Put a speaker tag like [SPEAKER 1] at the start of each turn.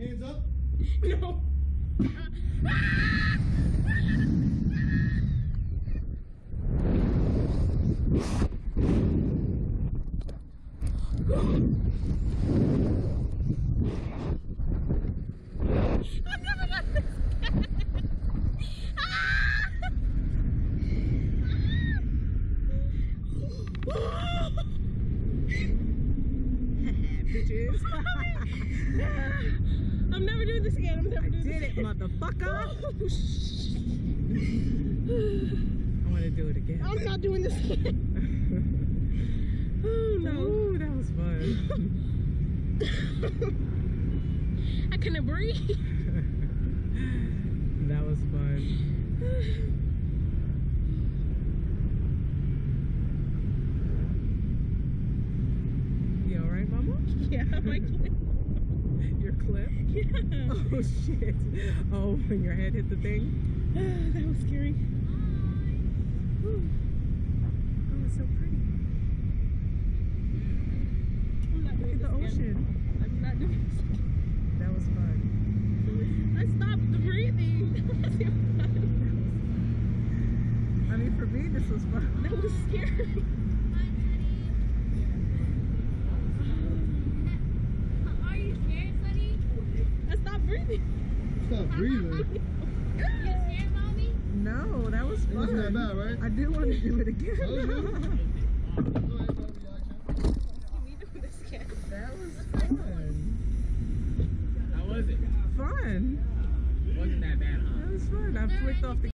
[SPEAKER 1] hands up?
[SPEAKER 2] No. I've never done this.
[SPEAKER 3] Bitches.
[SPEAKER 2] I'm never doing this again. I'm never
[SPEAKER 3] I
[SPEAKER 2] doing
[SPEAKER 3] did it, motherfucker. I want to do it again.
[SPEAKER 2] I'm not doing this again. Oh no.
[SPEAKER 3] Ooh, that was fun.
[SPEAKER 2] I couldn't breathe.
[SPEAKER 3] that was fun. You alright, mama?
[SPEAKER 2] yeah, my clip. Yeah.
[SPEAKER 3] Oh shit. Oh, when your head hit the thing?
[SPEAKER 2] that was scary.
[SPEAKER 3] Oh, it's so pretty. Look at the
[SPEAKER 2] again.
[SPEAKER 3] ocean.
[SPEAKER 2] I'm not doing this again.
[SPEAKER 3] That was fun.
[SPEAKER 2] I stopped the breathing. That was fun.
[SPEAKER 3] I mean, for me, this was fun.
[SPEAKER 2] That was scary.
[SPEAKER 4] Are you scared, buddy?
[SPEAKER 2] I stopped breathing.
[SPEAKER 1] Stop breathing.
[SPEAKER 4] Scared.
[SPEAKER 3] No, that was
[SPEAKER 1] It wasn't that
[SPEAKER 3] fun.
[SPEAKER 1] bad, right?
[SPEAKER 3] I do want to do it again.
[SPEAKER 1] That was good. Go ahead, no reaction.
[SPEAKER 2] We doing this again.
[SPEAKER 3] that was fun.
[SPEAKER 5] How was it?
[SPEAKER 3] Fun.
[SPEAKER 5] Wasn't that bad, huh?
[SPEAKER 3] That was fun. I flicked off the